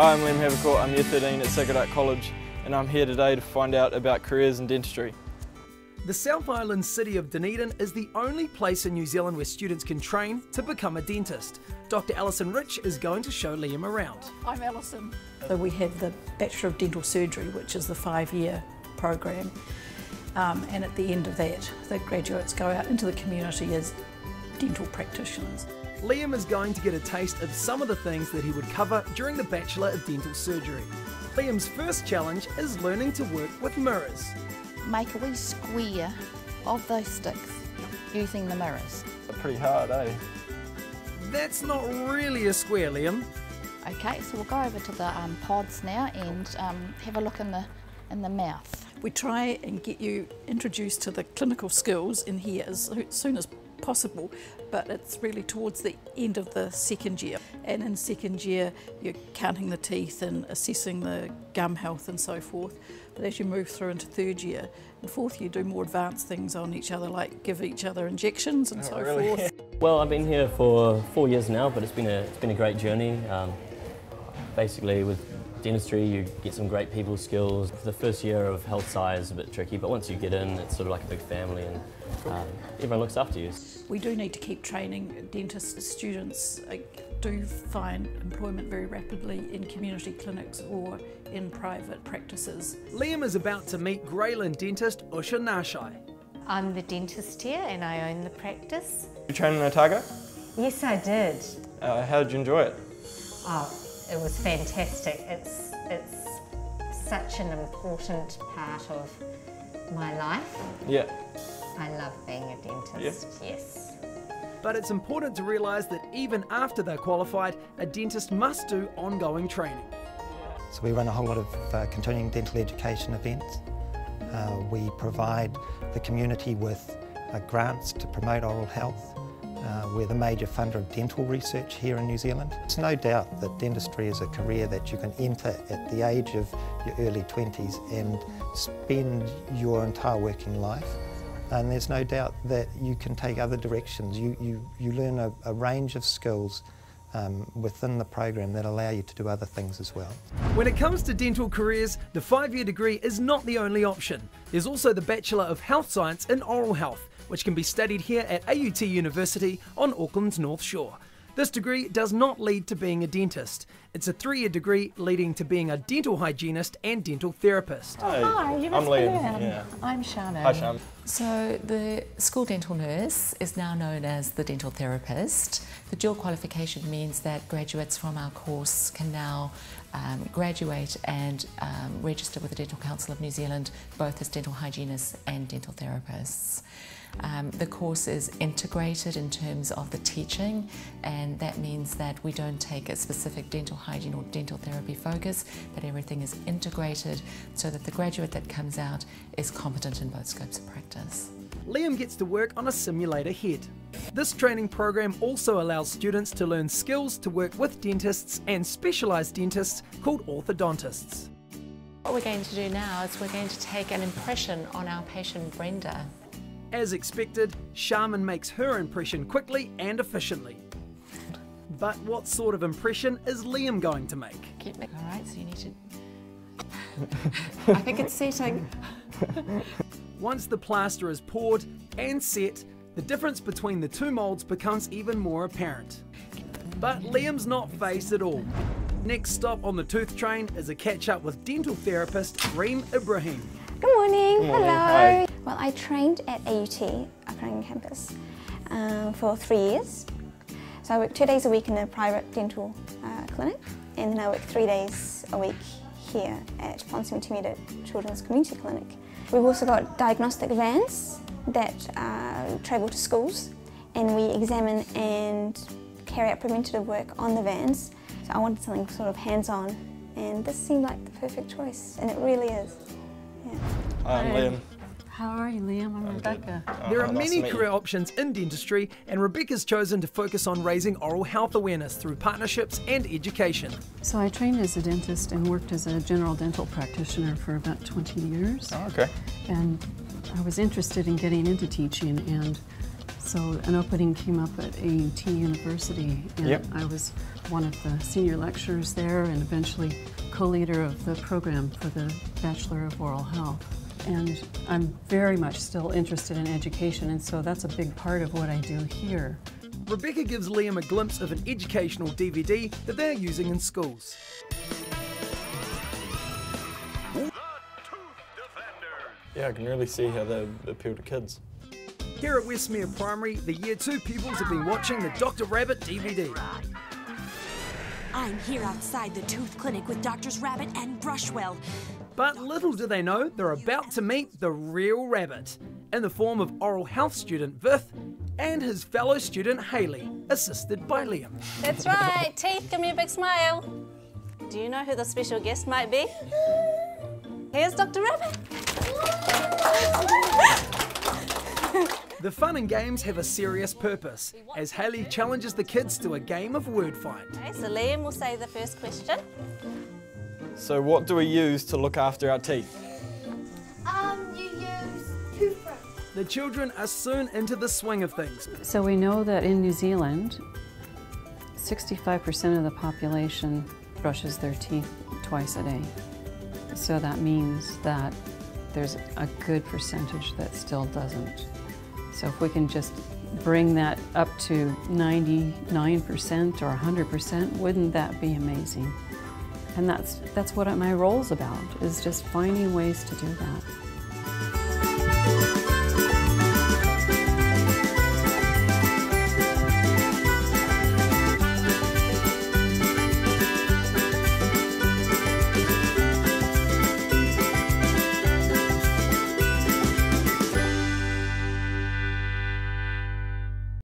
Hi, I'm Liam Havercourt. I'm Year 13 at Sacred Sacredheart College and I'm here today to find out about careers in dentistry. The South Island city of Dunedin is the only place in New Zealand where students can train to become a dentist. Dr Alison Rich is going to show Liam around. I'm Alison. So we have the Bachelor of Dental Surgery, which is the five-year program. Um, and at the end of that, the graduates go out into the community as dental practitioners. Liam is going to get a taste of some of the things that he would cover during the Bachelor of Dental Surgery. Liam's first challenge is learning to work with mirrors. Make a wee square of those sticks using the mirrors. Pretty hard, eh? That's not really a square, Liam. Okay, so we'll go over to the um, pods now and um, have a look in the in the mouth. We try and get you introduced to the clinical skills in here as soon as possible, but it's really towards the end of the second year. And in second year, you're counting the teeth and assessing the gum health and so forth. But as you move through into third year and fourth year, do more advanced things on each other, like give each other injections and oh, so really? forth. Well, I've been here for four years now, but it's been a, it's been a great journey. Um, basically, with dentistry, you get some great people skills. The first year of health sci is a bit tricky, but once you get in, it's sort of like a big family and um, everyone looks after you. We do need to keep training dentists. students. Uh, do find employment very rapidly in community clinics or in private practices. Liam is about to meet Grey Lynn dentist Usha Nashai. I'm the dentist here and I own the practice. You trained in Otago? Yes, I did. Uh, how did you enjoy it? Oh, it was fantastic. It's, it's such an important part of my life. Yeah. I love being a dentist, yeah. yes. But it's important to realise that even after they're qualified, a dentist must do ongoing training. So we run a whole lot of uh, continuing dental education events. Uh, we provide the community with uh, grants to promote oral health. Uh, we're the major funder of dental research here in New Zealand. It's no doubt that dentistry is a career that you can enter at the age of your early 20s and spend your entire working life. And there's no doubt that you can take other directions. You, you, you learn a, a range of skills um, within the program that allow you to do other things as well. When it comes to dental careers, the five-year degree is not the only option. There's also the Bachelor of Health Science in Oral Health, which can be studied here at AUT University on Auckland's North Shore. This degree does not lead to being a dentist. It's a three-year degree leading to being a dental hygienist and dental therapist. Hi, Hi you I'm Liam. Yeah. I'm Shannon. Hi, Shannon. So the school dental nurse is now known as the dental therapist. The dual qualification means that graduates from our course can now um, graduate and um, register with the Dental Council of New Zealand both as dental hygienists and dental therapists. Um, the course is integrated in terms of the teaching, and that means that we don't take a specific dental hygiene or dental therapy focus, but everything is integrated so that the graduate that comes out is competent in both scopes of practice. Liam gets to work on a simulator head. This training program also allows students to learn skills to work with dentists and specialised dentists called orthodontists. What we're going to do now is we're going to take an impression on our patient Brenda. As expected, Shannon makes her impression quickly and efficiently. But what sort of impression is Liam going to make? All right, so you need to. I think it's setting. Once the plaster is poured and set, the difference between the two moulds becomes even more apparent. But Liam's not fazed at all. Next stop on the tooth train is a catch up with dental therapist Reem Ibrahim. Good morning. Good morning. Hello. Hi. Well, I trained at AUT, Upper campus, um, for three years. So I work two days a week in a private dental uh, clinic, and then I work three days a week here at Ponsonby Te Children's Community Clinic. We've also got diagnostic vans that uh, travel to schools, and we examine and carry out preventative work on the vans. So I wanted something sort of hands-on, and this seemed like the perfect choice, and it really is. Yeah. Hi, I'm Liam. How are you, Liam? I'm, I'm Rebecca. Uh, there are oh, nice many career options in dentistry, and Rebecca's chosen to focus on raising oral health awareness through partnerships and education. So I trained as a dentist and worked as a general dental practitioner for about 20 years. Oh, okay. And I was interested in getting into teaching and So an opening came up at AUT University, and Yep. I was one of the senior lecturers there, and eventually co-leader of the program for the Bachelor of Oral Health. And I'm very much still interested in education, and so that's a big part of what I do here. Rebecca gives Liam a glimpse of an educational DVD that they're using in schools. Yeah, I can really see how they appeal to kids. Here at Westmere Primary, the Year 2 pupils have been watching the Dr. Rabbit DVD. I'm here outside the tooth clinic with Doctors Rabbit and Brushwell. But little do they know, they're about to meet the real rabbit, in the form of oral health student Vith and his fellow student Haley, assisted by Liam. That's right. Teeth, give me a big smile. Do you know who the special guest might be? Here's Dr. Rabbit. The fun and games have a serious purpose, as Haley challenges the kids to a game of word find. Okay, so Liam will say the first question. So what do we use to look after our teeth? Um, you use toothbrush. The children are soon into the swing of things. So we know that in New Zealand, 65% of the population brushes their teeth twice a day. So that means that there's a good percentage that still doesn't. So if we can just bring that up to 99% or 100%, wouldn't that be amazing? And that's, that's what my role's about, is just finding ways to do that.